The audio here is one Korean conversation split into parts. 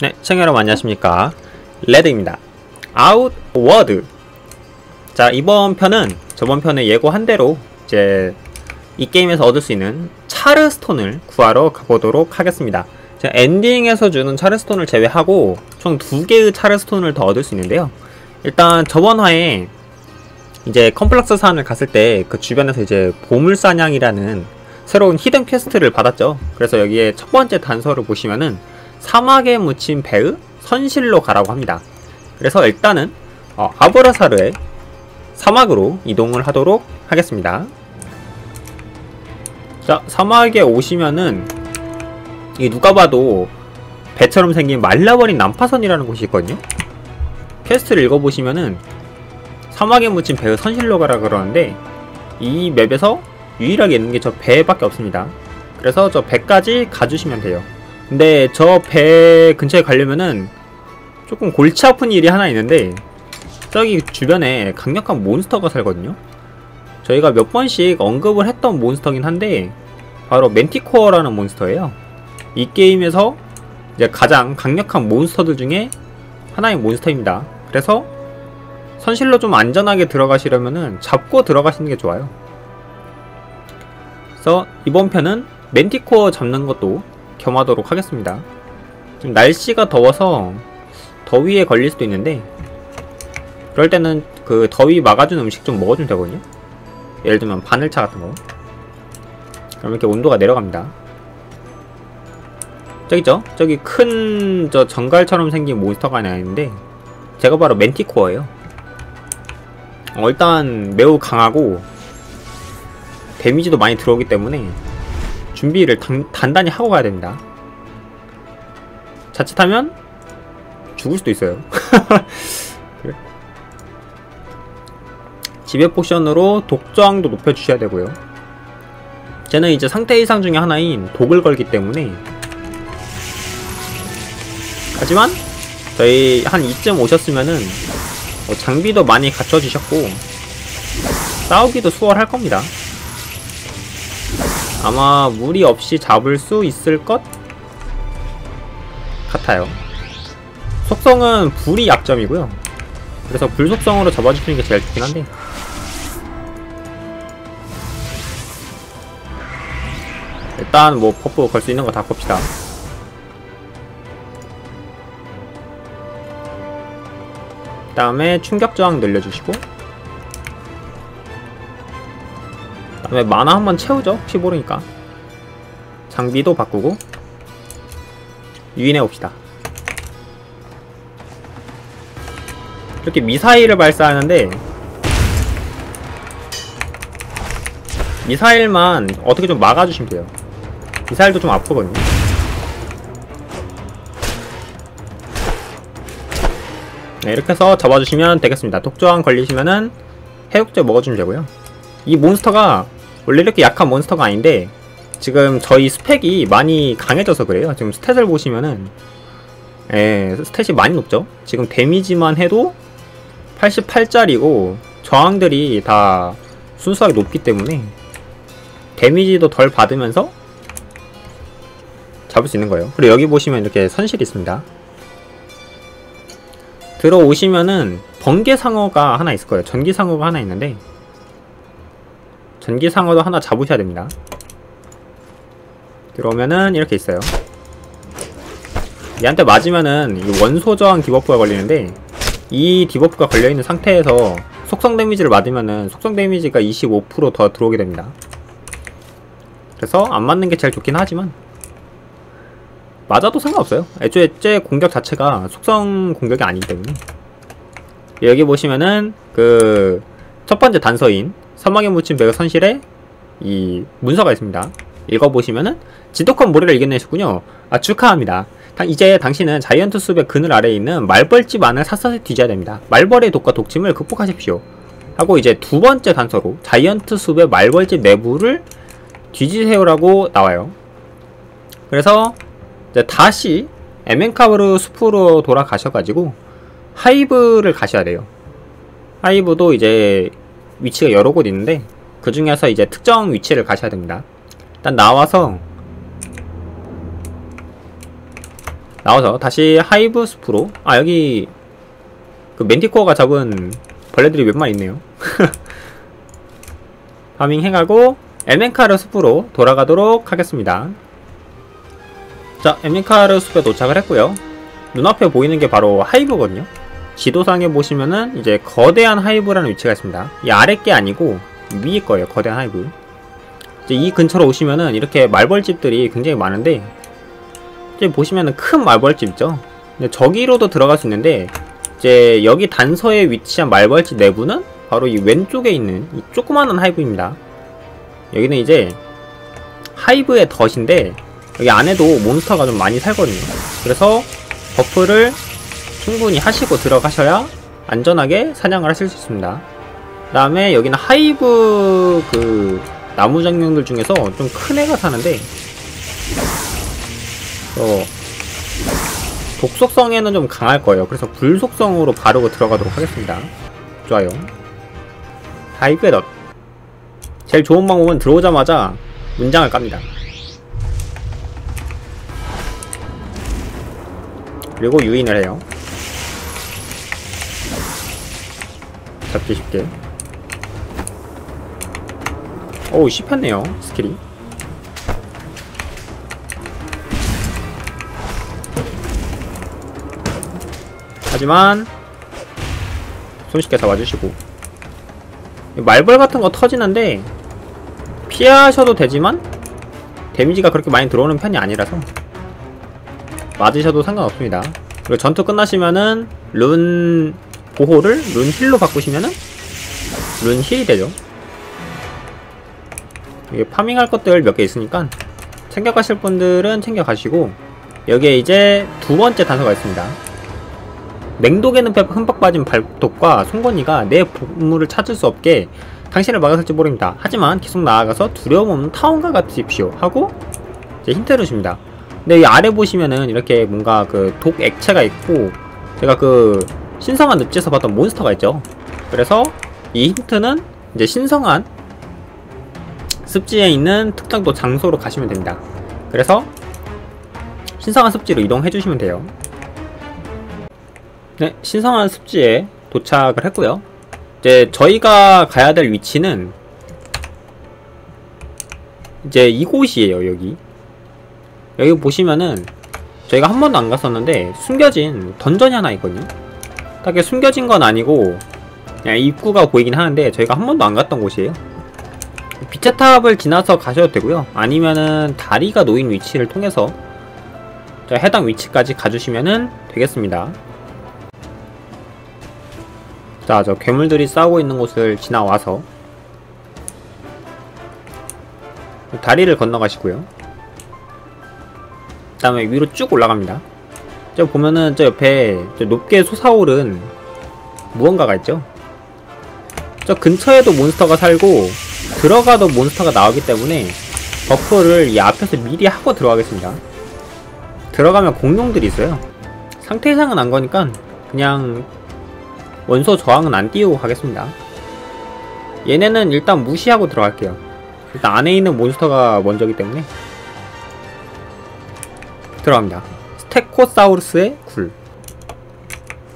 네, 시청자 여러분 안녕하십니까? 레드입니다. 아웃워드. 자 이번 편은 저번 편에 예고한 대로 이제 이 게임에서 얻을 수 있는 차르스톤을 구하러 가보도록 하겠습니다. 자, 엔딩에서 주는 차르스톤을 제외하고 총 두 개의 차르스톤을 더 얻을 수 있는데요. 일단 저번 화에 이제 Conflux 산을 갔을 때 그 주변에서 이제 보물사냥이라는 새로운 hidden quest를 받았죠. 그래서 여기에 첫 번째 단서를 보시면은 사막에 묻힌 배의 선실로 가라고 합니다. 그래서 일단은 어, 아브라사르의 사막으로 이동을 하도록 하겠습니다. 자, 사막에 오시면은 이 누가 봐도 배처럼 생긴 말라버린 난파선이라는 곳이 있거든요. quest를 읽어보시면은 사막에 묻힌 배의 선실로 가라 그러는데 이 map에서 유일하게 있는 게 저 배밖에 없습니다. 그래서 저 배까지 가주시면 돼요. 근데 저 배 근처에 가려면은 조금 골치 아픈 일이 하나 있는데 저기 주변에 강력한 몬스터가 살거든요? 저희가 몇 번씩 언급을 했던 몬스터긴 한데 바로 멘티코어라는 몬스터예요. 이 게임에서 이제 가장 강력한 몬스터들 중에 하나의 몬스터입니다. 그래서 선실로 좀 안전하게 들어가시려면은 잡고 들어가시는 게 좋아요. 그래서 이번 편은 멘티코어 잡는 것도 겸하도록 하겠습니다. 지금 날씨가 더워서 더위에 걸릴 수도 있는데 그럴 때는 그 더위 막아주는 음식 좀 먹어주면 되거든요. 예를 들면 바늘차 같은 거. 그럼 이렇게 온도가 내려갑니다. 저기 있죠? 저기 큰 저 정갈처럼 생긴 몬스터가 하나 있는데 제가 바로 멘티코어예요. 어, 일단 매우 강하고 데미지도 많이 들어오기 때문에 준비를 단, 단단히 하고 가야 됩니다. 자칫하면 죽을 수도 있어요. 그래. 지배 포션으로 독저항도 높여주셔야 되고요. 쟤는 이제 상태 이상 중에 하나인 독을 걸기 때문에 하지만 저희 한 이쯤 오셨으면은 뭐 장비도 많이 갖춰주셨고 싸우기도 수월할 겁니다. 아마 무리 없이 잡을 수 있을 것 같아요. 속성은 불이 약점이고요. 그래서 불 속성으로 잡아주시는 게 제일 좋긴 한데 일단 뭐 buff 걸 수 있는 거 다 겁시다. 그 다음에 충격 저항 늘려주시고 만화 한번 채우죠? 혹시 모르니까. 장비도 바꾸고. 유인해 봅시다. 이렇게 미사일을 발사하는데 미사일만 어떻게 좀 막아주시면 돼요. 미사일도 좀 아프거든요. 네, 이렇게 해서 잡아주시면 되겠습니다. 독조항 걸리시면은 해육제 먹어주면 되고요. 이 몬스터가 원래 이렇게 약한 몬스터가 아닌데 지금 저희 스펙이 많이 강해져서 그래요. 지금 스탯을 보시면은 예, 스탯이 많이 높죠? 지금 데미지만 해도 88짜리고 저항들이 다 순수하게 높기 때문에 데미지도 덜 받으면서 잡을 수 있는 거예요. 그리고 여기 보시면 이렇게 선실이 있습니다. 들어오시면은 번개상어가 하나 있을 거예요. 전기상어가 하나 있는데 전기상어도 하나 잡으셔야 됩니다. 들어오면은 이렇게 있어요. 얘한테 맞으면은 원소 저항 debuff가 걸리는데 이 debuff가 걸려있는 상태에서 속성 데미지를 맞으면은 속성 데미지가 25%더 들어오게 됩니다. 그래서 안 맞는 게 제일 좋긴 하지만 맞아도 상관없어요. 애초에 쟤 공격 자체가 속성 공격이 아니기 때문에 여기 보시면은 그 첫 번째 단서인 사막에 묻힌 배의 선실에 이 문서가 있습니다. 읽어보시면은 지독한 모래를 이겨내셨군요. 아 축하합니다. 이제 당신은 자이언트 숲의 그늘 아래에 있는 말벌집 안을 샅샅이 뒤져야 됩니다. 말벌의 독과 독침을 극복하십시오. 하고 이제 두 번째 단서로 자이언트 숲의 말벌집 내부를 뒤지세요라고 나와요. 그래서 이제 다시 에멘카브르 숲으로 돌아가셔가지고 hive를 가셔야 돼요. hive도 이제 위치가 여러 곳 있는데 그 중에서 이제 특정 위치를 가셔야 됩니다. 일단 나와서 나와서 다시 hive 숲으로 아 여기 그 manticore가 잡은 벌레들이 몇 마리 있네요. farming 해가고 엘멘카르 숲으로 돌아가도록 하겠습니다. 자 엘멘카르 숲에 도착을 했고요. 눈앞에 보이는 게 바로 hive거든요 지도상에 보시면은 이제 거대한 hive라는 위치가 있습니다. 이 아래 게 아니고 위에 거예요 거대한 hive. 이제 이 근처로 오시면은 이렇게 말벌집들이 굉장히 많은데 이제 보시면은 큰 말벌집 있죠. 저기로도 들어갈 수 있는데 이제 여기 단서에 위치한 말벌집 내부는 바로 이 왼쪽에 있는 이 조그마한 hive입니다. 여기는 이제 hive의 덫인데 여기 안에도 monster가 좀 많이 살거든요. 그래서 buff를 충분히 하시고 들어가셔야 안전하게 사냥을 하실 수 있습니다. 그 다음에 여기는 hive 그 나무 장룡들 중에서 좀 큰 애가 사는데 어, 독속성에는 좀 강할 거예요. 그래서 불속성으로 바르고 들어가도록 하겠습니다. 좋아요. 하이브의 넛 제일 좋은 방법은 들어오자마자 문장을 깝니다. 그리고 유인을 해요 잡기 쉽게. 오우 씹혔네요 스킬이. 하지만 손쉽게 잡아주시고. 말벌 같은 거 터지는데 피하셔도 되지만 데미지가 그렇게 많이 들어오는 편이 아니라서. 맞으셔도 상관없습니다. 그리고 전투 끝나시면은 룬 보호를 rune heal로 바꾸시면은 rune heal이 되죠 이게 farming할 것들 몇 개 있으니까 챙겨가실 분들은 챙겨가시고 여기에 이제 두 번째 단서가 있습니다 맹독에 흠뻑 빠진 발톱과 송곳니가 내 보물을 찾을 수 없게 당신을 막았을지 모릅니다. 하지만 계속 나아가서 두려움 없는 타원과 같으십시오. 하고 이제 힌트를 줍니다. 근데 이 아래 보시면은 이렇게 뭔가 그 독 액체가 있고 제가 그 신성한 늪지에서 봤던 몬스터가 있죠. 그래서 이 힌트는 이제 신성한 습지에 있는 특정 도 장소로 가시면 됩니다. 그래서 신성한 습지로 이동해 주시면 돼요. 네, 신성한 습지에 도착을 했고요. 이제 저희가 가야 될 위치는 이제 이곳이에요, 여기. 여기 보시면은 저희가 한 번도 안 갔었는데 숨겨진 던전이 하나 있거든요. 딱히 숨겨진 건 아니고 그냥 입구가 보이긴 하는데 저희가 한 번도 안 갔던 곳이에요. 빛의 탑을 지나서 가셔도 되고요. 아니면은 다리가 놓인 위치를 통해서 해당 위치까지 가주시면 되겠습니다. 자, 저 괴물들이 싸우고 있는 곳을 지나와서 다리를 건너가시고요. 그 다음에 위로 쭉 올라갑니다. 저 보면은 저 옆에 저 높게 솟아오른 무언가가 있죠? 저 근처에도 monster가 살고 들어가도 monster가 나오기 때문에 buff를 이 앞에서 미리 하고 들어가겠습니다. 들어가면 공룡들이 있어요. 상태 이상은 안 거니까 그냥 원소 저항은 안 띄우고 가겠습니다. 얘네는 일단 무시하고 들어갈게요. 일단 안에 있는 몬스터가 먼저기 때문에 들어갑니다. 스테코사우루스의 굴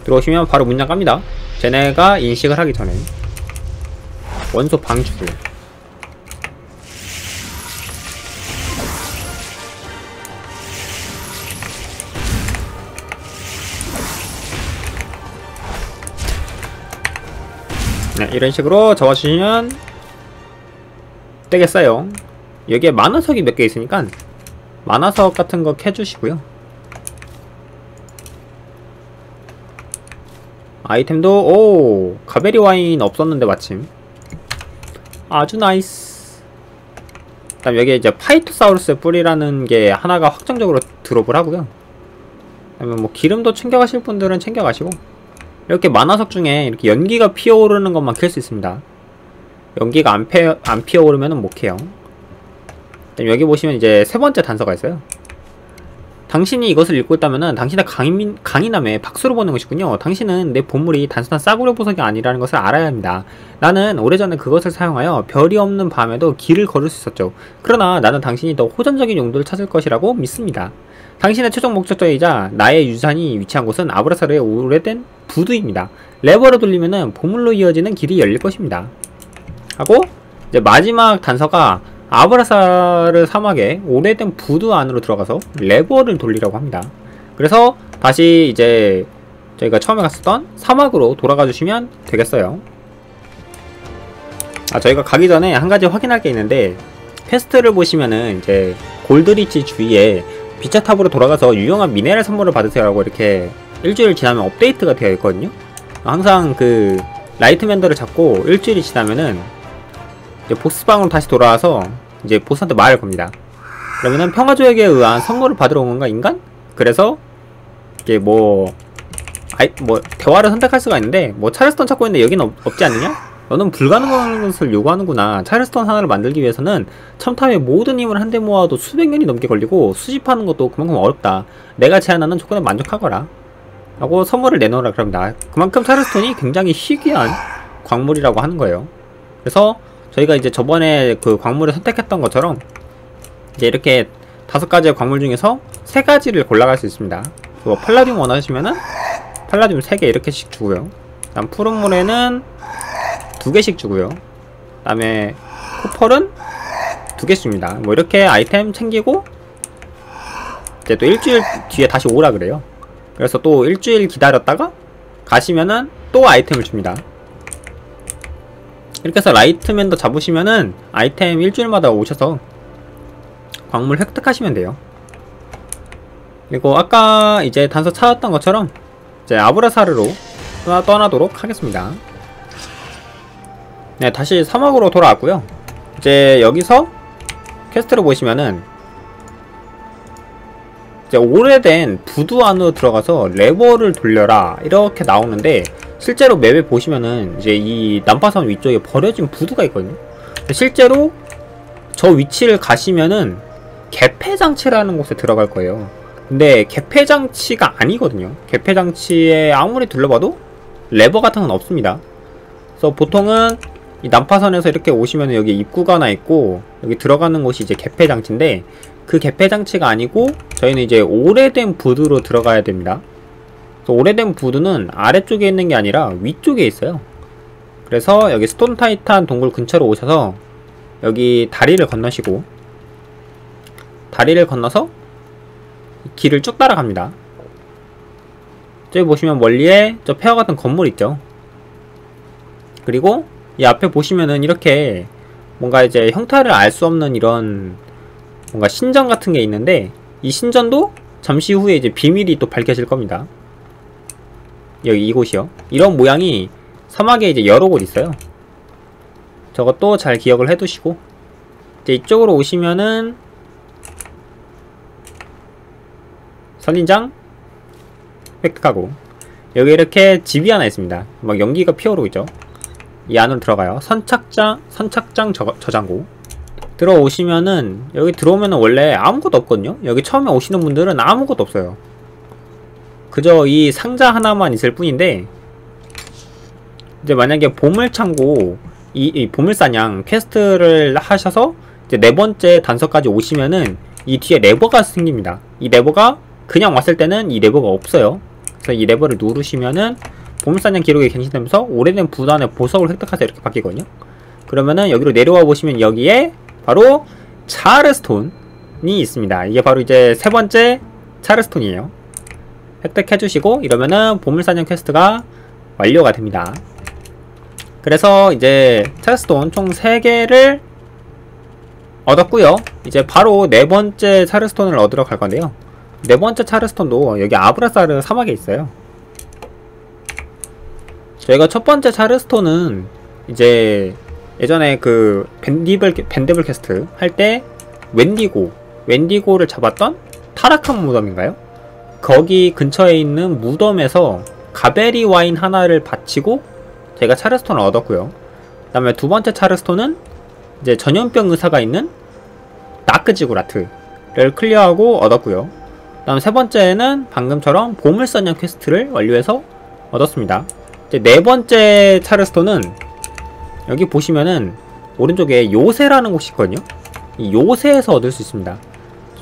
들어오시면 바로 문장 깝니다. 쟤네가 인식을 하기 전에 원소 방출 네, 이런 식으로 잡아주시면 되겠어요. 여기에 마나석이 몇 개 있으니까 마나석 같은 거 캐주시고요. 아이템도 오 가베리 와인 없었는데 마침 아주 nice 그 다음 여기에 이제 파이토사우루스의 뿌리라는 게 하나가 확정적으로 드롭을 하고요 그다음에 뭐 기름도 챙겨가실 분들은 챙겨가시고 이렇게 만화석 중에 이렇게 연기가 피어오르는 것만 켤수 있습니다. 연기가 안, 피, 안 피어오르면 못 켜요. 여기 보시면 이제 세 번째 단서가 있어요. 당신이 이것을 읽고 있다면은 당신의 강인, 강인함에 박수를 보는 것이군요. 당신은 내 보물이 단순한 싸구려 보석이 아니라는 것을 알아야 합니다. 나는 오래전에 그것을 사용하여 별이 없는 밤에도 길을 걸을 수 있었죠. 그러나 나는 당신이 더 호전적인 용도를 찾을 것이라고 믿습니다. 당신의 최종 목적지이자 나의 유산이 위치한 곳은 아브라사르의 오래된 부두입니다. 레버를 돌리면은 보물로 이어지는 길이 열릴 것입니다. 하고 이제 마지막 단서가 아브라사르 사막에 오래된 부두 안으로 들어가서 레버를 돌리라고 합니다. 그래서 다시 이제 저희가 처음에 갔었던 사막으로 돌아가 주시면 되겠어요. 아 저희가 가기 전에 한 가지 확인할 게 있는데 quest를 보시면은 이제 골드리치 주위에 빛의 탑으로 돌아가서 유용한 미네랄 선물을 받으세요 라고 이렇게 일주일 지나면 업데이트가 되어 있거든요. 항상 그 라이트맨더를 잡고 일주일이 지나면은 이제 보스방으로 다시 돌아와서 이제 보스한테 말을 겁니다. 그러면은 평화조약에 의한 선물을 받으러 온 건가 인간? 그래서 이게 뭐 아이 뭐 대화를 선택할 수가 있는데 뭐 차르스톤 찾고 있는데 여기는 없, 없지 않느냐? 너는 불가능한 것을 요구하는구나. 차르스톤 하나를 만들기 위해서는 첨탑의 모든 힘을 한데 모아도 수백 년이 넘게 걸리고 수집하는 것도 그만큼 어렵다. 내가 제안하는 조건에 만족하거라. 라고 선물을 내놓으라 그럽니다. 그만큼 차르스톤이 굉장히 희귀한 광물이라고 하는 거예요. 그래서 저희가 이제 저번에 그 광물을 선택했던 것처럼 이제 이렇게 다섯 가지의 광물 중에서 세 가지를 골라갈 수 있습니다. 뭐 팔라듐 원하시면은 팔라듐 세개 이렇게씩 주고요. 다음 푸른 물에는 두 개씩 주고요. 그다음에 코펄은 두개 줍니다. 뭐 이렇게 아이템 챙기고 이제 또 일주일 뒤에 다시 오라 그래요. 그래서 또 일주일 기다렸다가 가시면은 또 아이템을 줍니다. 이렇게 해서 라이트맨도 잡으시면은 아이템 일주일마다 오셔서 광물 획득하시면 돼요. 그리고 아까 이제 단서 찾았던 것처럼 이제 아브라사르로 떠나 도록 하겠습니다. 네, 다시 사막으로 돌아왔고요. 이제 여기서 quest를 보시면은 이제 오래된 부두 안으로 들어가서 레버를 돌려라 이렇게 나오는데 실제로 map에 보시면은 이제 이 난파선 위쪽에 버려진 부두가 있거든요. 실제로 저 위치를 가시면은 개폐장치라는 곳에 들어갈 거예요. 근데 개폐장치가 아니거든요. 개폐장치에 아무리 둘러봐도 레버 같은 건 없습니다. 그래서 보통은 이 난파선에서 이렇게 오시면 여기 입구가 하나 있고 여기 들어가는 곳이 이제 개폐장치인데 그 개폐장치가 아니고 저희는 이제 오래된 부두로 들어가야 됩니다. 오래된 부두는 아래쪽에 있는 게 아니라 위쪽에 있어요. 그래서 여기 스톤 타이탄 동굴 근처로 오셔서 여기 다리를 건너시고 다리를 건너서 길을 쭉 따라갑니다. 저기 보시면 멀리에 저 폐허 같은 건물 있죠. 그리고 이 앞에 보시면은 이렇게 뭔가 이제 형태를 알 수 없는 이런 뭔가 신전 같은 게 있는데 이 신전도 잠시 후에 이제 비밀이 또 밝혀질 겁니다. 여기 이곳이요. 이런 모양이 사막에 이제 여러 곳 있어요. 저것도 잘 기억을 해두시고 이제 이쪽으로 오시면은 선인장 획득하고 여기 이렇게 집이 하나 있습니다. 막 연기가 피어오르고 있죠. 이 안으로 들어가요. 선착장 선착장 저, 저장고 들어오시면은 여기 들어오면은 원래 아무것도 없거든요. 여기 처음에 오시는 분들은 아무것도 없어요. 그저 이 상자 하나만 있을 뿐인데 이제 만약에 보물 창고 이, 이 보물 사냥 quest를 하셔서 이제 네 번째 단서까지 오시면은 이 뒤에 레버가 생깁니다. 이 레버가 그냥 왔을 때는 이 레버가 없어요. 그래서 이 레버를 누르시면은 보물사냥 기록이 갱신되면서 오래된 부두 안의 보석을 획득하세요 이렇게 바뀌거든요. 그러면은 여기로 내려와 보시면 여기에 바로 차르스톤이 있습니다. 이게 바로 이제 세 번째 차르스톤이에요. 획득해 주시고 이러면은 보물사냥 퀘스트가 완료가 됩니다. 그래서 이제 차르스톤 총 3개를 얻었고요 이제 바로 네 번째 차르스톤을 얻으러 갈 건데요. 네 번째 차르스톤도 여기 아브라사르 사막에 있어요. 저희가 첫 번째 차르스톤은 이제 예전에 그 밴디블 밴데블 캐스트 할 때 웬디고 웬디고를 잡았던 타락한 무덤인가요? 거기 근처에 있는 무덤에서 가베리 와인 하나를 바치고 제가 차르스톤을 얻었고요. 그 다음에 두 번째 차르스톤은 이제 전염병 의사가 있는 나크지구라트를 클리어하고 얻었고요. 그 다음 세 번째는 방금처럼 보물사냥 quest를 완료해서 얻었습니다. 이제 네 번째 차르스톤은 여기 보시면은 오른쪽에 요새라는 곳이 있거든요. 이 요새에서 얻을 수 있습니다.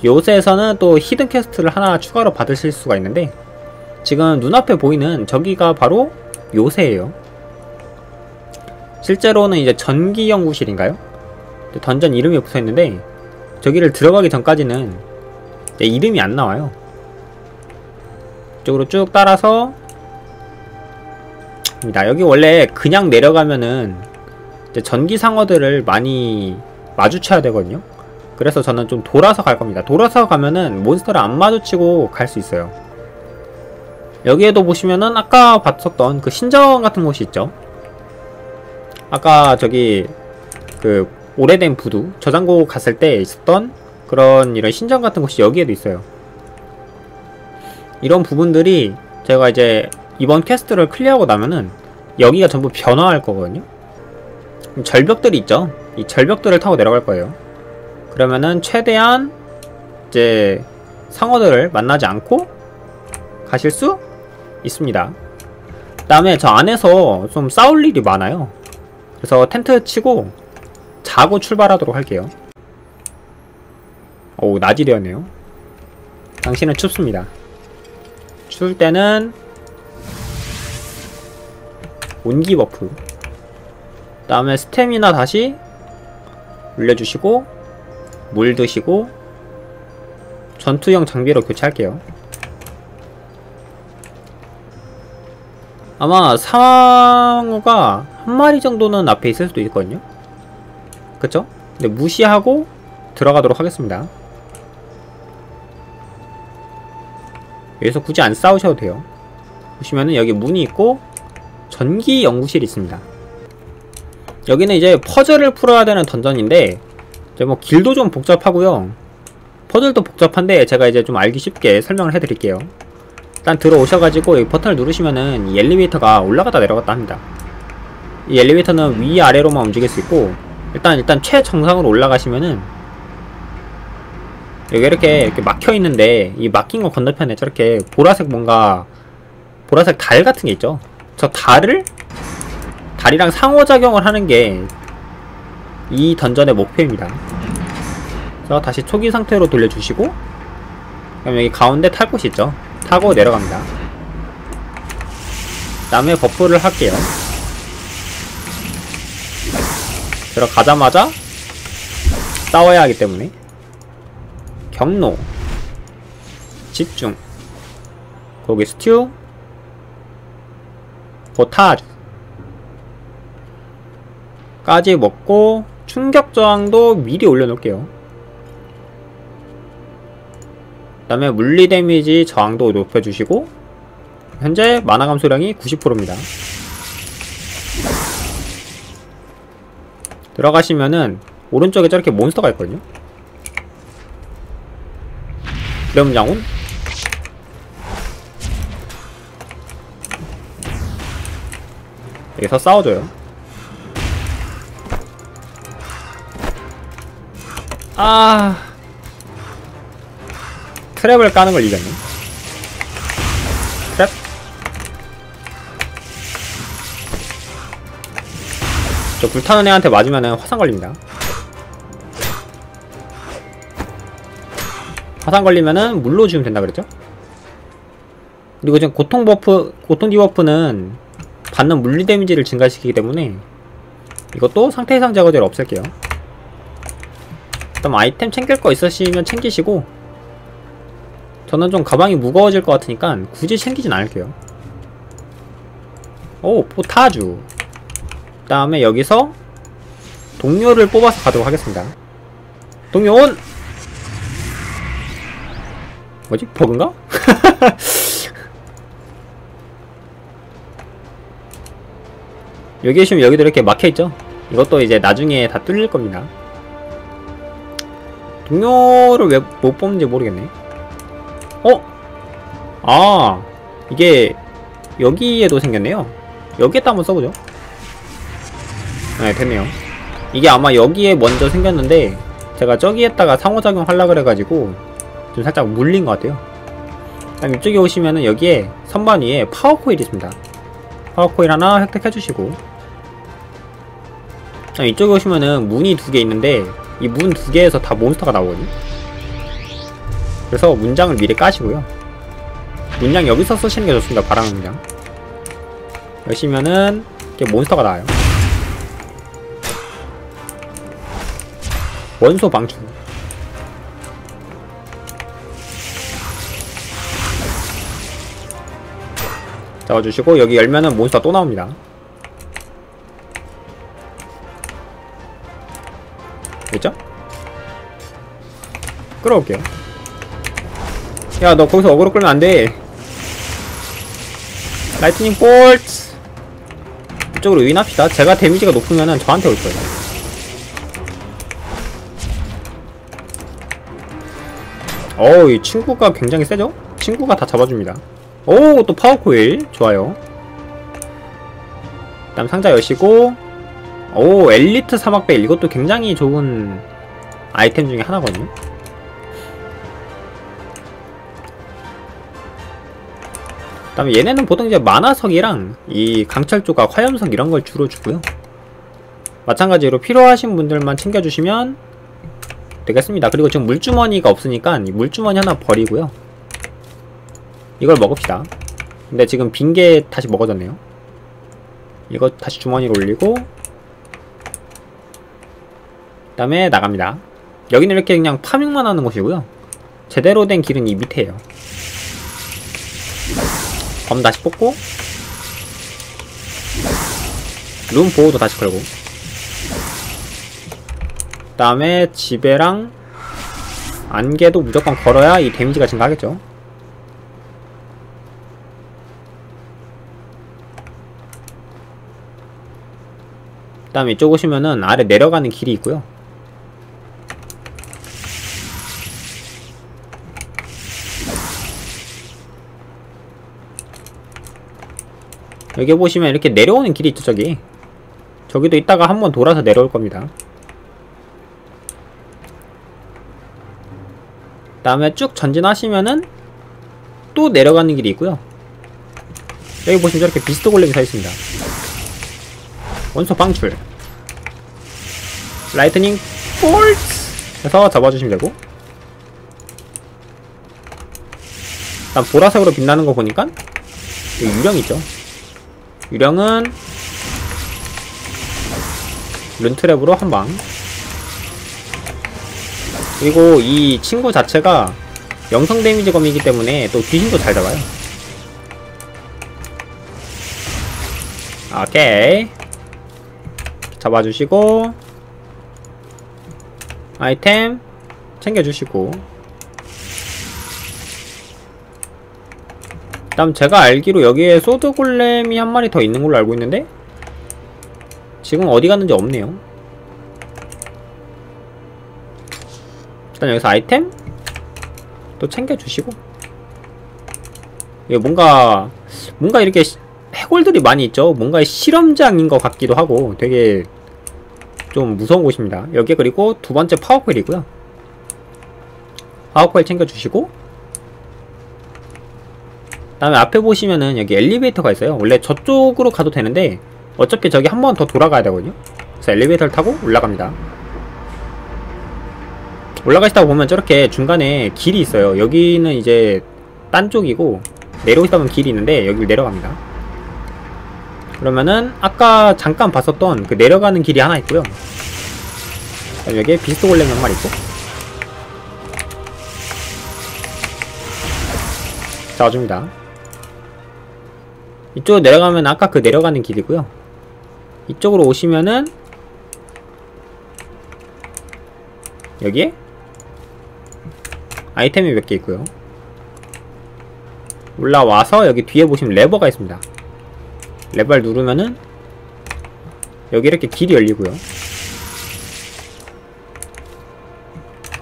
요새에서는 또 hidden quest를 하나 추가로 받으실 수가 있는데 지금 눈앞에 보이는 저기가 바로 요새예요. 실제로는 이제 전기 연구실인가요? 던전 이름이 붙어있는데 저기를 들어가기 전까지는 이름이 안 나와요. 이쪽으로 쭉 따라서 입니다. 여기 원래 그냥 내려가면은 전기 상어들을 많이 마주쳐야 되거든요. 그래서 저는 좀 돌아서 갈 겁니다. 돌아서 가면은 몬스터를 안 마주치고 갈 수 있어요. 여기에도 보시면은 아까 봤었던 그 신전 같은 곳이 있죠. 아까 저기 그 오래된 부두 저장고 갔을 때 있었던 그런 이런 신전 같은 곳이 여기에도 있어요. 이런 부분들이 제가 이제 이번 quest를 클리어하고 나면은 여기가 전부 변화할 거거든요. 절벽들이 있죠. 이 절벽들을 타고 내려갈 거예요. 그러면은 최대한 이제 상어들을 만나지 않고 가실 수 있습니다. 그 다음에 저 안에서 좀 싸울 일이 많아요. 그래서 텐트 치고 자고 출발하도록 할게요. 오, 낮이 되었네요. 당신은 춥습니다. 추울 때는 온기 buff 그 다음에 스태미나 다시 올려주시고 물 드시고 전투형 장비로 교체할게요. 아마 상어가 한 마리 정도는 앞에 있을 수도 있거든요. 그쵸? 근데 무시하고 들어가도록 하겠습니다. 여기서 굳이 안 싸우셔도 돼요. 보시면은 여기 문이 있고 전기 연구실이 있습니다. 여기는 이제 퍼즐을 풀어야 되는 던전인데 이제 뭐 길도 좀 복잡하고요. 퍼즐도 복잡한데 제가 이제 좀 알기 쉽게 설명을 해드릴게요. 일단 들어오셔가지고 여기 버튼을 누르시면은 이 엘리베이터가 올라갔다 내려갔다 합니다. 이 엘리베이터는 위아래로만 움직일 수 있고 일단 일단 최정상으로 올라가시면은 여기 이렇게 이렇게 막혀 있는데 이 막힌 거 건너편에 저렇게 보라색 뭔가 보라색 달 같은 게 있죠? 저 달을 달이랑 상호작용을 하는 게 이 던전의 목표입니다. 그래서 다시 초기 상태로 돌려주시고 그럼 여기 가운데 탈 곳이 있죠. 타고 내려갑니다. 그 다음에 buff를 할게요. 들어가자마자 싸워야 하기 때문에. 경로 집중 고기 스튜 포타주 까지 먹고 충격 저항도 미리 올려놓을게요. 그 다음에 물리 데미지 저항도 높여주시고 현재 만화 감소량이 90%입니다. 들어가시면은 오른쪽에 저렇게 몬스터가 있거든요. 그럼 양온 여기서 싸워줘요 아. 트랩을 까는 걸 이겼네. 트랩. 저 불타는 애한테 맞으면 화상 걸립니다. 화상 걸리면은 물로 지우면 된다 그랬죠? 그리고 지금 고통 buff, 고통 debuff는 받는 물리 damage를 증가시키기 때문에 이것도 상태 이상 제거제를 없앨게요 그럼 아이템 챙길 거 있으시면 챙기시고 저는 좀 가방이 무거워질 것 같으니까 굳이 챙기진 않을게요 오 포타주 그 다음에 여기서 동료를 뽑아서 가도록 하겠습니다 동료 on! 뭐지? 버그인가? 여기 계시면 여기도 이렇게 막혀있죠? 이것도 이제 나중에 다 뚫릴 겁니다 동료를 왜 못 뽑는지 모르겠네. 어? 아 이게 여기에도 생겼네요. 여기에다 한번 써보죠. 네 됐네요. 이게 아마 여기에 먼저 생겼는데 제가 저기에다가 상호작용 하려 그래가지고 좀 살짝 물린 것 같아요. 그다음 이쪽에 오시면은 여기에 선반 위에 파워코일 있습니다. 파워코일 하나 획득해주시고. 이쪽에 오시면은 문이 두 개 있는데 이 문 두 개에서 다 몬스터가 나오거든요. 그래서 문장을 미리 까시고요. 문장 여기서 쓰시는 게 좋습니다. 바람 문장. 여시면은 이렇게 몬스터가 나와요. 원소 방출. 잡아주시고 여기 열면은 몬스터 또 나옵니다. 됐죠? 끌어올게요. 야, 너 거기서 어그로 끌면 안 돼. lightning bolt! 이쪽으로 유인합시다. 제가 데미지가 높으면은 저한테 올 거예요. 어우, 이 친구가 굉장히 세죠? 친구가 다 잡아줍니다. 오, 또 파워코일. 좋아요. 다음 상자 여시고, 오, 엘리트 사막벨. 이것도 굉장히 좋은 아이템 중에 하나거든요. 다음에 얘네는 보통 이제 만화석이랑 이 강철 조각, 화염석 이런 걸 주로 주고요. 마찬가지로 필요하신 분들만 챙겨주시면 되겠습니다. 그리고 지금 물주머니가 없으니까 이 물주머니 하나 버리고요. 이걸 먹읍시다. 근데 지금 빈 게 다시 먹어졌네요. 이거 다시 주머니로 올리고 그 다음에 나갑니다. 여기는 이렇게 그냥 파밍만 하는 곳이고요. 제대로 된 길은 이 밑에에요. 검 다시 뽑고 룸 보호도 다시 걸고 그 다음에 지배랑 안개도 무조건 걸어야 이 데미지가 증가하겠죠 그 다음에 이쪽 오시면은 아래 내려가는 길이 있고요 여기 보시면 이렇게 내려오는 길이 있죠 저기. 저기도 이따가 한번 돌아서 내려올 겁니다. 그 다음에 쭉 전진하시면은 또 내려가는 길이 있고요. 여기 보시면 저렇게 beast golem이 서 있습니다. 원소 방출. lightning bolt! 해서 잡아주시면 되고. 일단 보라색으로 빛나는 거 보니까 유령 있죠 유령은 룬트랩으로 한방. 그리고 이 친구 자체가 영성 데미지 검이기 때문에 또 귀신도 잘 잡아요. 오케이. 잡아주시고 아이템 챙겨주시고 다음 제가 알기로 여기에 소드 골렘이 한 마리 더 있는 걸로 알고 있는데 지금 어디 갔는지 없네요. 일단 여기서 아이템 또 챙겨주시고. 이게 뭔가 뭔가 이렇게 해골들이 많이 있죠? 뭔가 실험장인 것 같기도 하고 되게 좀 무서운 곳입니다. 여기 그리고 두 번째 파워코일이고요. 파워코일 챙겨주시고 다음에 앞에 보시면은 여기 엘리베이터가 있어요. 원래 저쪽으로 가도 되는데 어차피 저기 한 번 더 돌아가야 되거든요. 그래서 엘리베이터를 타고 올라갑니다. 올라가시다 보면 저렇게 중간에 길이 있어요. 여기는 이제 딴 쪽이고 내려오시다 보면 길이 있는데 여기를 내려갑니다. 그러면은 아까 잠깐 봤었던 그 내려가는 길이 하나 있고요. 여기에 비스트 골렘 한 마리 있고. 잡아줍니다 이쪽으로 내려가면 아까 그 내려가는 길이고요. 이쪽으로 오시면은 여기에 아이템이 몇 개 있고요. 올라와서 여기 뒤에 보시면 레버가 있습니다. 레버를 누르면은 여기 이렇게 길이 열리고요.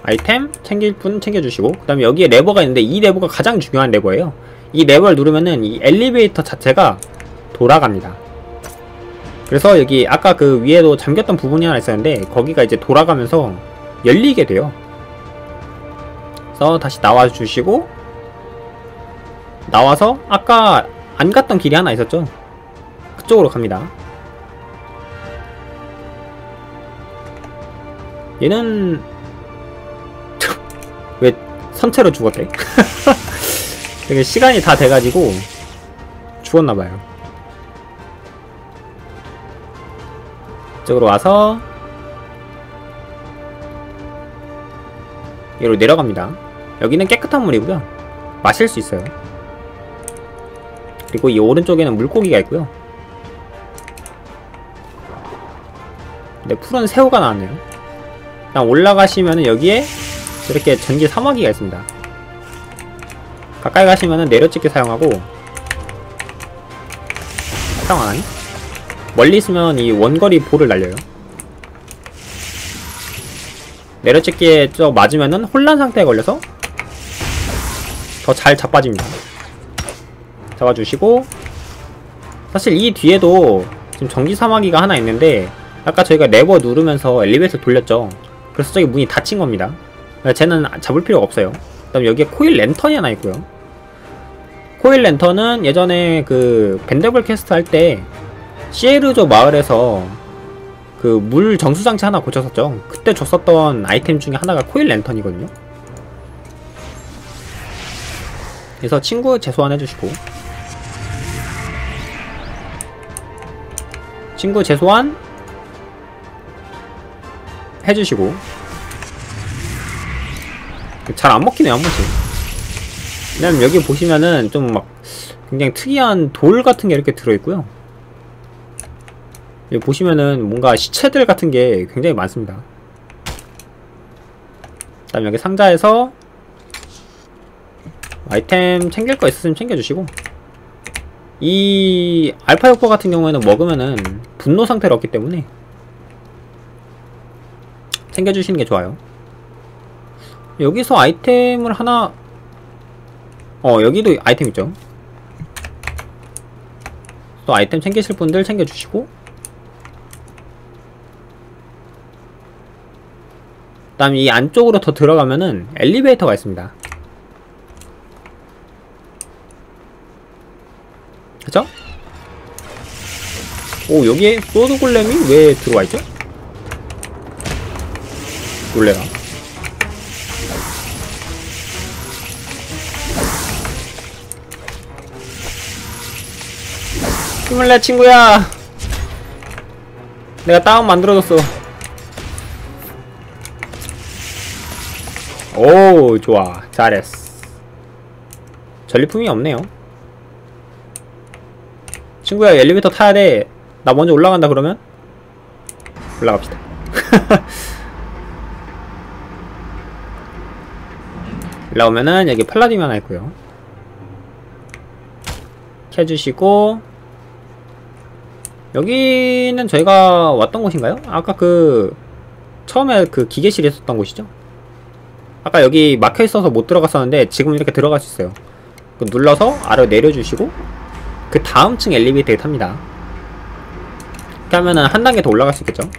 아이템 챙길 분 챙겨주시고 그 다음에 여기에 레버가 있는데 이 레버가 가장 중요한 레버예요 이 레버를 누르면은 이 엘리베이터 자체가 돌아갑니다. 그래서 여기 아까 그 위에도 잠겼던 부분이 하나 있었는데 거기가 이제 돌아가면서 열리게 돼요. 그래서 다시 나와 주시고 나와서 아까 안 갔던 길이 하나 있었죠? 그쪽으로 갑니다. 얘는 왜 선체로 죽었대? 되게 시간이 다 돼가지고 죽었나봐요. 이쪽으로 와서 여기로 내려갑니다. 여기는 깨끗한 물이고요. 마실 수 있어요. 그리고 이 오른쪽에는 물고기가 있고요. 근데 푸른 새우가 나왔네요. 그냥 올라가시면은 여기에 이렇게 전기 사마귀가 있습니다. 가까이 가시면은 내려찍기 사용하고 사용 안하니? 멀리 있으면 이 원거리 볼을 날려요. 내려찍기에 저 맞으면은 혼란 상태에 걸려서 더 잘 자빠집니다. 잡아주시고 사실 이 뒤에도 지금 전기 사마귀가 하나 있는데 아까 저희가 레버 누르면서 엘리베이터 돌렸죠. 그래서 저기 문이 닫힌 겁니다. 쟤는 잡을 필요가 없어요. 그 다음 여기에 coil lantern이 하나 있고요. coil lantern은 예전에 그 Vendavel quest 할 때 시에르조 마을에서 그 물 정수장치 하나 고쳤었죠. 그때 줬었던 아이템 중에 하나가 코일 랜턴이거든요. 그래서 친구 재소환 해주시고 친구 재소환 해주시고 잘 안 먹히네요 한 번씩 왜냐면 여기 보시면은 좀 막 굉장히 특이한 돌 같은 게 이렇게 들어있고요. 여기 보시면은 뭔가 시체들 같은 게 굉장히 많습니다. 그 다음 여기 상자에서 아이템 챙길 거 있으면 챙겨주시고 이 알파 요퍼 같은 경우에는 먹으면은 분노 상태로 없기 때문에 챙겨주시는 게 좋아요. 여기서 아이템을 하나 어 여기도 아이템 있죠 또 아이템 챙기실 분들 챙겨주시고 그 다음 이 안쪽으로 더 들어가면은 엘리베이터가 있습니다 그죠? 오 여기에 소드 골렘이 왜 들어와 있죠? 놀래라 힘을 내 친구야. 내가 다운 만들어줬어. 오 좋아. 잘했어. 전리품이 없네요. 친구야 엘리베이터 타야돼. 나 먼저 올라간다 그러면? 올라갑시다. 올라오면은 여기 팔라딘이 하나 있고요. 켜주시고 여기는 저희가 왔던 곳인가요? 아까 그 처음에 그 기계실에 있었던 곳이죠? 아까 여기 막혀있어서 못 들어갔었는데 지금 이렇게 들어갈 수 있어요. 그 눌러서 아래로 내려주시고 그 다음 층 엘리베이터에 탑니다. 이렇게 하면은 한 단계 더 올라갈 수 있겠죠?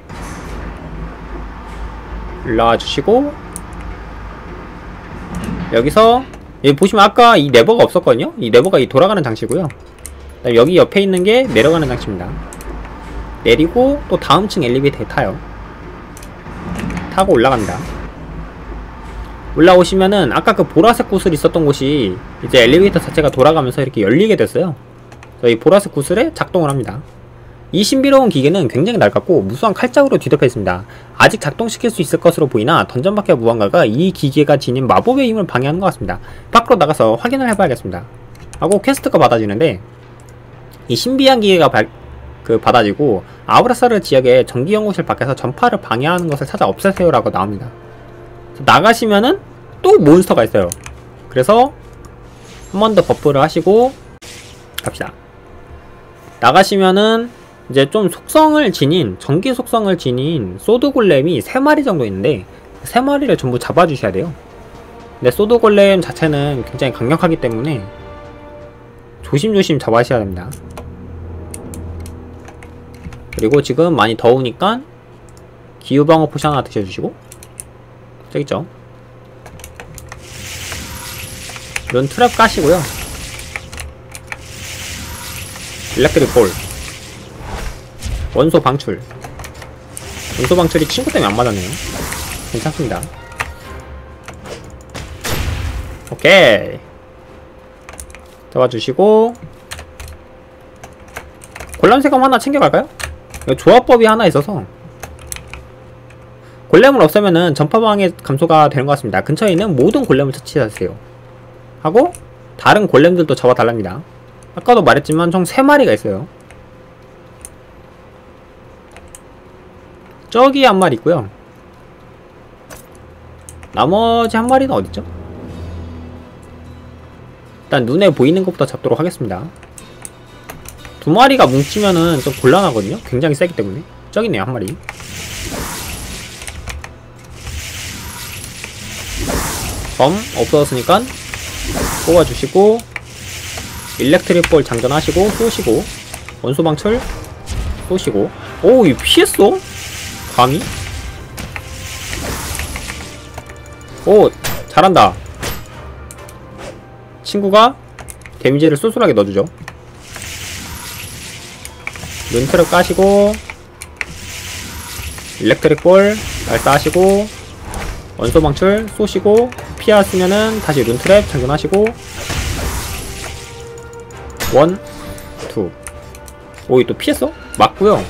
올라와 주시고 여기서 여기 보시면 아까 이 레버가 없었거든요? 이 레버가 이 돌아가는 장치고요. 여기 옆에 있는 게 내려가는 장치입니다 내리고 또 다음 층 엘리베이터에 타요 타고 올라갑니다 올라오시면은 아까 그 보라색 구슬 있었던 곳이 이제 엘리베이터 자체가 돌아가면서 이렇게 열리게 됐어요 저희 보라색 구슬에 작동을 합니다 이 신비로운 기계는 굉장히 낡았고 무수한 칼자루로 뒤덮여 있습니다. 아직 작동시킬 수 있을 것으로 보이나 던전 밖의 무언가가 이 기계가 지닌 마법의 힘을 방해하는 것 같습니다. 밖으로 나가서 확인을 해봐야겠습니다. 하고 quest가 받아지는데 이 신비한 기계가 발, 그 받아지고 아브라사르 지역의 전기 연구실 밖에서 전파를 방해하는 것을 찾아 없애세요 라고 나옵니다. 나가시면은 또 몬스터가 있어요. 그래서 한 번 더 buff를 하시고 갑시다. 나가시면은 이제 좀 속성을 지닌 전기 속성을 지닌 sword golem이 3마리 정도 있는데 3마리를 전부 잡아주셔야 돼요 근데 sword golem 자체는 굉장히 강력하기 때문에 조심조심 잡아주셔야 됩니다 그리고 지금 많이 더우니까 기후방어 potion 하나 드셔주시고. 있죠 이런 트랩 까시고요. 일렉트릭 볼. 원소 방출. 원소 방출이 친구 때문에 안 맞았네요. 괜찮습니다. 오케이. 잡아주시고. 골렘세검 하나 챙겨갈까요? 조합법이 하나 있어서 골렘을 없애면은 전파방해 감소가 되는 것 같습니다. 근처에 있는 모든 골렘을 처치하세요. 하고 다른 골렘들도 잡아달랍니다. 아까도 말했지만 총 3마리가 있어요. 저기 한 마리 있고요. 나머지 한 마리는 어딨죠? 일단 눈에 보이는 것부터 잡도록 하겠습니다 두 마리가 뭉치면은 좀 곤란하거든요 굉장히 세기 때문에 있네요 한 마리 검 없어졌으니까 뽑아주시고 일렉트릭 볼 장전하시고 쏘시고 원소 방출 쏘시고 오, 이 피했어? 감히? 오, 잘한다. 친구가 데미지를 쏠쏠하게 넣어주죠. 눈트럭 까시고 electric ball 발사하시고 원소 방출 쏘시고 피하시면은 다시 rune trap 장전하시고 one, two. 오이 또 피했어? 맞고요.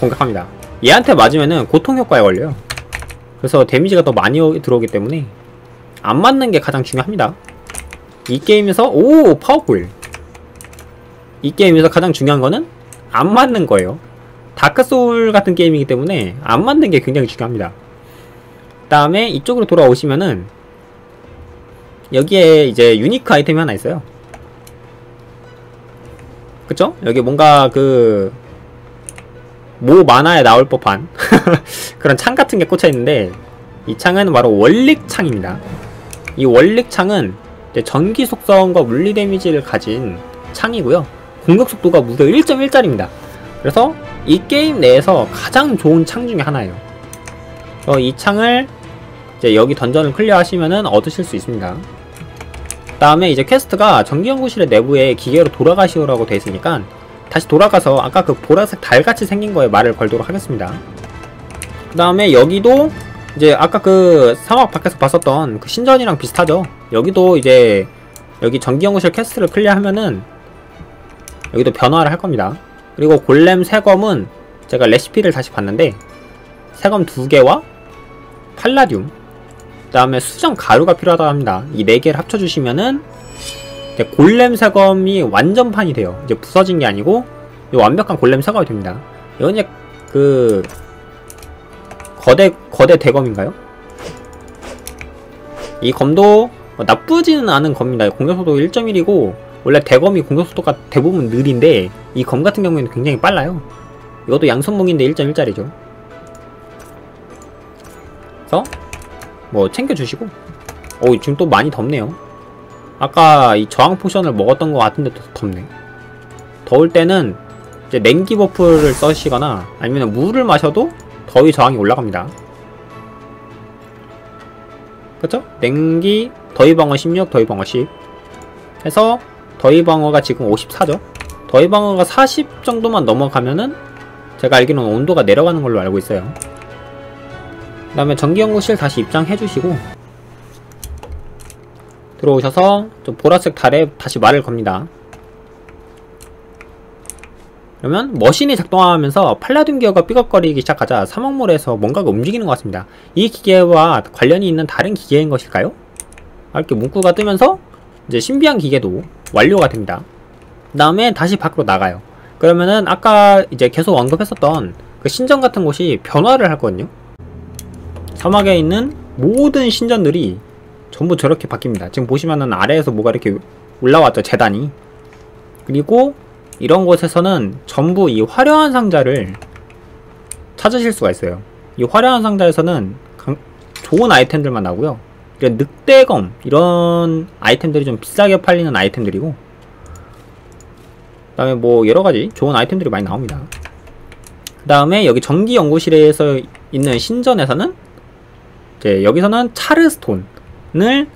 공격합니다. 얘한테 맞으면은 고통 효과에 걸려요. 그래서 damage가 더 많이 들어오기 때문에 안 맞는 게 가장 중요합니다. 이 게임에서 오 파워풀. 이 게임에서 가장 중요한 거는 안 맞는 거예요. Dark Soul 같은 게임이기 때문에 안 맞는 게 굉장히 중요합니다. 다음에 이쪽으로 돌아오시면은 여기에 이제 unique 아이템이 하나 있어요. 그쵸? 여기 뭔가 그, 모 만화에 나올 법한 그런 창 같은 게 꽂혀 있는데, 이 창은 바로 원릭 창입니다. 이 원릭 창은 전기 속성과 물리 damage를 가진 창이고요. 공격 속도가 무려 1.1짜리입니다. 그래서 이 게임 내에서 가장 좋은 창 중에 하나예요. 어, 이 창을 이제 여기 dungeon을 clear 하시면은 얻으실 수 있습니다. 다음에 이제 quest가 전기연구실의 내부에 기계로 돌아가시오라고 되어 있으니까 다시 돌아가서 아까 그 보라색 달같이 생긴 거에 말을 걸도록 하겠습니다. 그 다음에 여기도 이제 아까 그 사막 밖에서 봤었던 그 신전이랑 비슷하죠. 여기도 이제 여기 전기연구실 quest를 clear하면은 여기도 변화를 할 겁니다. 그리고 골렘 세검은 제가 레시피를 다시 봤는데 세검 두개와 팔라듐 그 다음에 수정 가루가 필요하다고 합니다. 이 네 개를 합쳐주시면은 골렘 세검이 완전판이 돼요. 이제 부서진 게 아니고 완벽한 골렘 세검이 됩니다. 이건 이제 그 거대 거대 대검인가요? 이 검도 뭐 나쁘지는 않은 검입니다. 공격속도 1.1이고 원래 대검이 공격 속도가 대부분 느린데 이 검 같은 경우에는 굉장히 빨라요. 이것도 양손목인데 1.1짜리죠. 그래서 뭐 챙겨주시고 오 지금 또 많이 덥네요 아까 이 저항 potion을 먹었던 것 같은데 더 덥네 더울 때는 이제 냉기 buff를 쓰시거나 아니면 물을 마셔도 더위 저항이 올라갑니다 그쵸? 냉기 더위 방어 16 더위 방어 10 해서 더위 방어가 지금 54죠 더위 방어가 40 정도만 넘어가면은 제가 알기로는 온도가 내려가는 걸로 알고 있어요 그 다음에 전기연구실 다시 입장해 주시고 들어오셔서 좀 보라색 달에 다시 말을 겁니다. 그러면 머신이 작동하면서 팔라딘 기어가 삐걱거리기 시작하자 사막물에서 뭔가가 움직이는 것 같습니다. 이 기계와 관련이 있는 다른 기계인 것일까요? 이렇게 문구가 뜨면서 이제 신비한 기계도 완료가 됩니다. 그 다음에 다시 밖으로 나가요. 그러면은 아까 이제 계속 언급했었던 그 신전 같은 곳이 변화를 하거든요. 사막에 있는 모든 신전들이 전부 저렇게 바뀝니다. 지금 보시면은 아래에서 뭐가 이렇게 올라왔죠, 재단이. 그리고 이런 곳에서는 전부 이 화려한 상자를 찾으실 수가 있어요. 이 화려한 상자에서는 강, 좋은 아이템들만 나오고요. 이런 늑대검 이런 아이템들이 좀 비싸게 팔리는 아이템들이고 그 다음에 뭐 여러가지 좋은 아이템들이 많이 나옵니다. 그 다음에 여기 전기연구실에서 있는 신전에서는 이제 여기서는 차르스톤을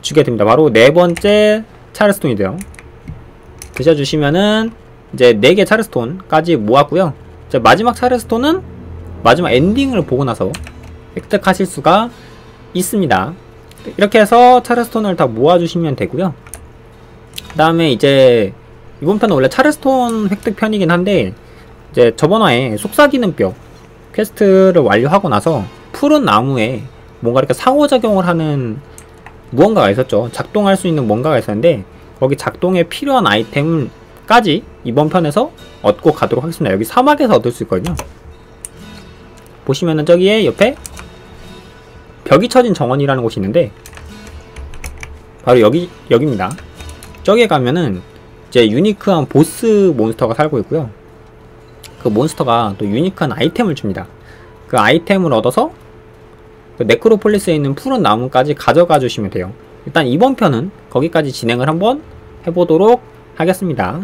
주게 됩니다. 바로 네 번째 차르스톤이 돼요. 드셔주시면은 이제 4개 차르스톤까지 모았고요. 이제 마지막 차르스톤은 마지막 엔딩을 보고 나서 획득하실 수가 있습니다. 이렇게 해서 차르스톤을 다 모아주시면 되고요. 그 다음에 이제 이번 편은 원래 차르스톤 획득 편이긴 한데 이제 저번 화에 속삭이는 뼈 quest를 완료하고 나서 푸른 나무에 뭔가 이렇게 상호작용을 하는 무언가가 있었죠. 작동할 수 있는 뭔가가 있었는데 거기 작동에 필요한 아이템까지 이번 편에서 얻고 가도록 하겠습니다. 여기 사막에서 얻을 수 있거든요. 보시면은 저기에 옆에 벽이 쳐진 정원이라는 곳이 있는데 바로 여기 여기입니다. 저기에 가면은 이제 유니크한 보스 몬스터가 살고 있고요. 그 몬스터가 또 유니크한 아이템을 줍니다. 그 아이템을 얻어서 그 네크로폴리스에 있는 푸른 나무까지 가져가 주시면 돼요. 일단 이번 편은 거기까지 진행을 한번 해보도록 하겠습니다.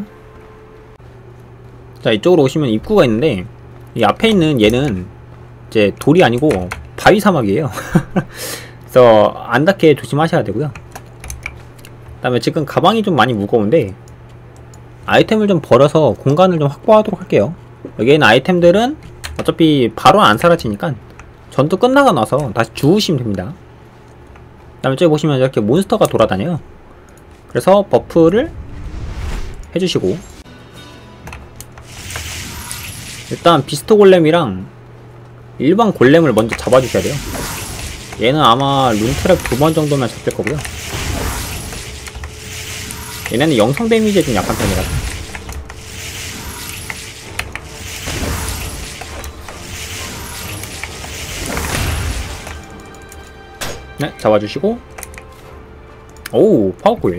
자 이쪽으로 오시면 입구가 있는데 이 앞에 있는 얘는 이제 돌이 아니고 바위 사막이에요. 그래서 안 닿게 조심하셔야 되고요. 그 다음에 지금 가방이 좀 많이 무거운데 아이템을 좀 버려서 공간을 좀 확보하도록 할게요. 여기에 있는 아이템들은 어차피 바로 안 사라지니까 전투 끝나고 나서 다시 주우시면 됩니다. 그 다음에 저기 보시면 이렇게 몬스터가 돌아다녀요. 그래서 buff를 해주시고 일단 비스트 골렘이랑 일반 골렘을 먼저 잡아주셔야 돼요. 얘는 아마 룬트랩 두번 정도면 잡힐 거고요. 얘네는 영성 데미지에 좀 약한 편이라서. 네, 잡아주시고. 오우, 파워코일.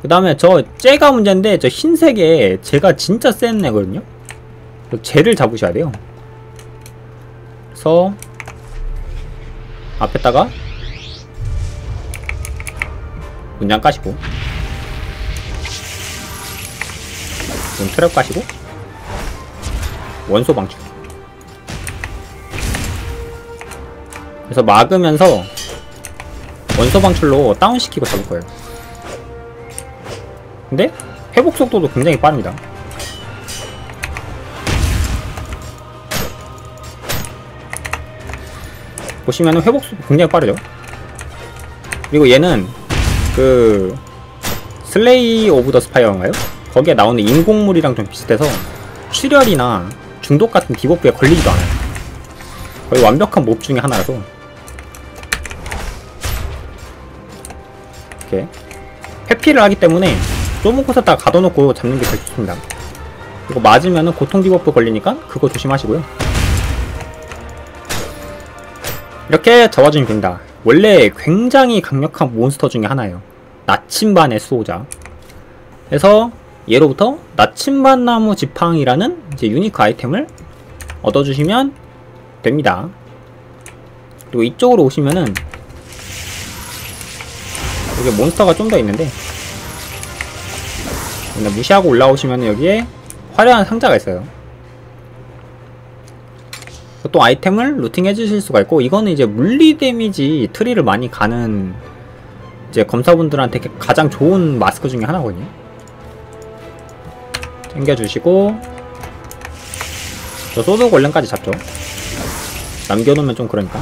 그 다음에 저 쟤가 문제인데, 저 흰색에 쟤가 진짜 센 애거든요? 쟤를 잡으셔야 돼요. 그래서, 앞에다가, 문장 까시고, 문 트랩 까시고, 원소 방출. 그래서 막으면서 원소 방출로 다운시키고 잡을 거예요. 근데 회복 속도도 굉장히 빠릅니다. 보시면은 회복 속도 굉장히 빠르죠. 그리고 얘는 그 Slay of the Spire인가요? 거기에 나오는 인공물이랑 좀 비슷해서 출혈이나 중독 같은 debuff에 걸리지도 않아요. 거의 완벽한 몹 중에 하나라서 이렇게 회피를 하기 때문에 좁은 곳에다 가둬놓고 잡는 게 제일 좋습니다. 그리고 맞으면은 고통 debuff 걸리니까 그거 조심하시고요. 이렇게 잡아주면 됩니다. 원래 굉장히 강력한 몬스터 중에 하나예요. 나침반의 수호자. 그래서 예로부터 나침반 나무 지팡이라는 이제 unique 아이템을 얻어주시면 됩니다. 그리고 이쪽으로 오시면은 여기 몬스터가 좀 더 있는데 무시하고 올라오시면 여기에 화려한 상자가 있어요. 또 아이템을 looting 해 주실 수가 있고 이거는 이제 물리 데미지 트리를 많이 가는 이제 검사분들한테 가장 좋은 마스크 중에 하나거든요. 챙겨주시고 저 소드 골렘까지 잡죠. 남겨놓으면 좀 그러니까.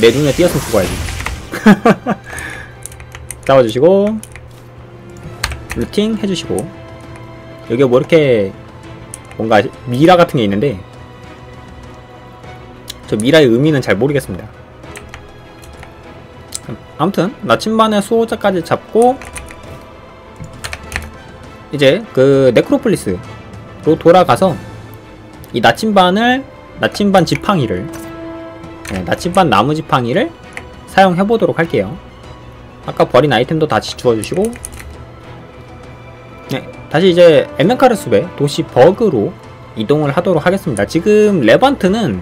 내 눈에 띄어서 죽어야지. 잡아주시고 루팅 해주시고 여기 뭐 이렇게 뭔가 미라 같은 게 있는데 저 미라의 의미는 잘 모르겠습니다. 아무튼 나침반의 수호자까지 잡고 이제 그 네크로폴리스로 돌아가서 이 나침반을 나침반 지팡이를 네, 나침반 나무 지팡이를 사용해 보도록 할게요. 아까 버린 아이템도 다시 주워주시고 네, 다시 이제 에멘카르 숲의 도시 버그로 이동을 하도록 하겠습니다. 지금 레반트는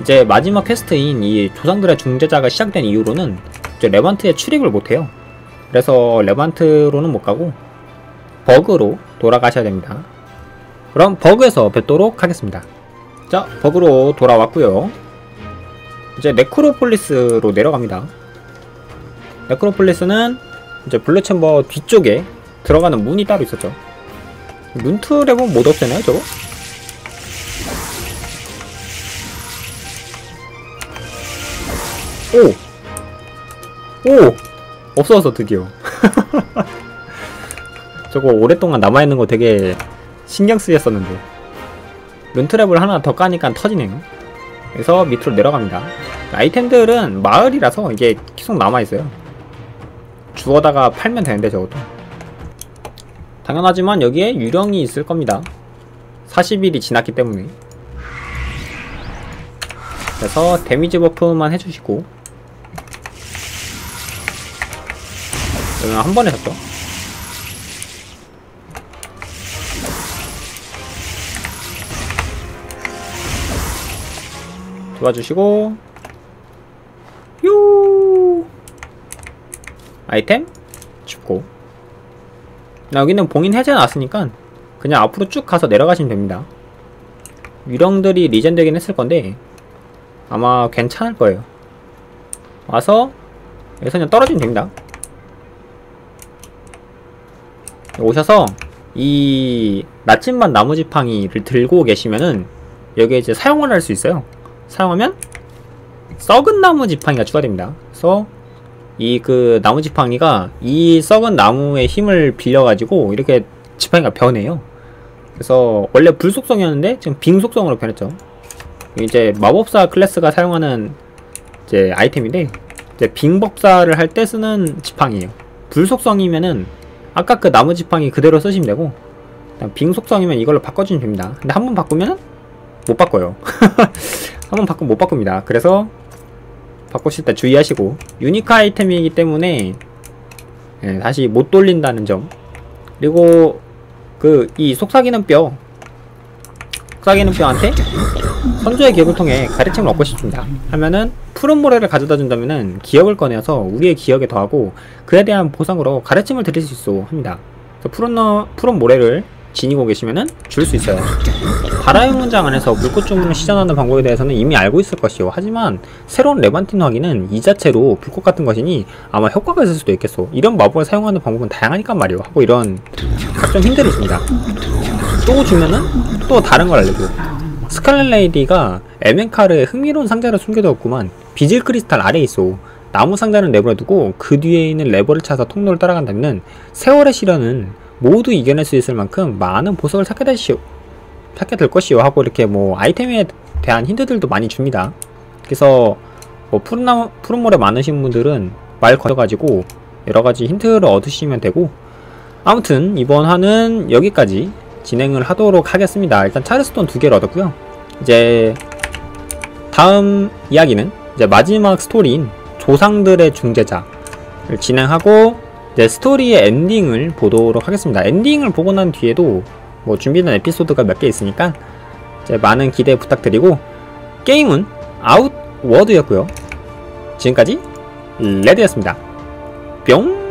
이제 마지막 quest인 이 조상들의 중재자가 시작된 이후로는 이제 레반트에 출입을 못해요. 그래서 레반트로는 못 가고 버그로 돌아가셔야 됩니다. 그럼 버그에서 뵙도록 하겠습니다. 자, 버그로 돌아왔고요. 이제 네크로폴리스로 내려갑니다. 네크로폴리스는 이제 Blue Chamber 뒤쪽에 들어가는 문이 따로 있었죠. 문트랩은 못 없애나요, 저거? 오! 오! 없어졌어, 드디어. 저거 오랫동안 남아있는 거 되게 신경 쓰였었는데. 룬트랩을 하나 더 까니까 터지네요. 그래서 밑으로 내려갑니다. 아이템들은 마을이라서 이게 계속 남아있어요. 주워다가 팔면 되는데 저것도. 당연하지만 여기에 유령이 있을 겁니다. 40일이 지났기 때문에. 그래서 데미지 buff만 해주시고 여기는 한 번에 샀죠. 도와주시고 요 아이템 줍고 나 여기는 봉인 해제 났으니까 그냥 앞으로 쭉 가서 내려가시면 됩니다. 유령들이 리젠되긴 했을 건데 아마 괜찮을 거예요. 와서 여기서 그냥 떨어지면 됩니다. 오셔서 이 나침반 나무지팡이를 들고 계시면은 여기에 이제 사용을 할 수 있어요. 사용하면 썩은 나무 지팡이가 추가됩니다. 그래서 이 그 나무 지팡이가 이 썩은 나무의 힘을 빌려가지고 이렇게 지팡이가 변해요. 그래서 원래 불속성이었는데 지금 빙속성으로 변했죠. 이제 마법사 클래스가 사용하는 이제 아이템인데 이제 빙법사를 할 때 쓰는 지팡이에요. 불속성이면은 아까 그 나무 지팡이 그대로 쓰시면 되고 빙속성이면 이걸로 바꿔주면 됩니다. 근데 한 번 바꾸면 못 바꿔요. 한 번 바꾸면 못 바꿉니다. 그래서 바꾸실 때 주의하시고 유니크 아이템이기 때문에 예, 다시 못 돌린다는 점. 그리고 그 이 속삭이는 뼈. 속삭이는 뼈한테 선조의 기억을 통해 가르침을 얻고 싶습니다. 하면은 푸른 모래를 가져다 준다면은 기억을 꺼내서 우리의 기억에 더하고 그에 대한 보상으로 가르침을 드릴 수 있소 합니다. 푸른, 너, 푸른 모래를 지니고 계시면은 줄 수 있어요. 바라의 문장 안에서 불꽃 주문을 시전하는 방법에 대해서는 이미 알고 있을 것이요. 하지만 새로운 레반틴 확인은 이 자체로 불꽃 같은 것이니 아마 효과가 있을 수도 있겠소. 이런 마법을 사용하는 방법은 다양하니까 말이요. 하고 이런 힌트를 줍니다. 또 주면은 또 다른 걸 알려줘요. 스칼렛 레이디가 에멘카르에 흥미로운 상자를 숨겨두었구만. Vigil Crystal 아래에 있어. 나무 상자는 내버려두고 그 뒤에 있는 레버를 차서 통로를 따라간다면 세월의 시련은 모두 이겨낼 수 있을 만큼 많은 보석을 찾게 되시오 찾게 될 것이요 하고 이렇게 뭐 아이템에 대한 힌트들도 많이 줍니다. 그래서 뭐 푸른 나무 푸른 모래 많으신 분들은 말 걸어가지고 여러가지 힌트를 얻으시면 되고 아무튼 이번 화는 여기까지 진행을 하도록 하겠습니다. 일단 차르스톤 두 개를 얻었고요. 이제 다음 이야기는 이제 마지막 스토리인 조상들의 중재자를 진행하고 이제 스토리의 엔딩을 보도록 하겠습니다. 엔딩을 보고 난 뒤에도 뭐 준비된 에피소드가 몇 개 있으니까 많은 기대 부탁드리고 게임은 아웃워드였고요. 지금까지 레드였습니다. 뿅!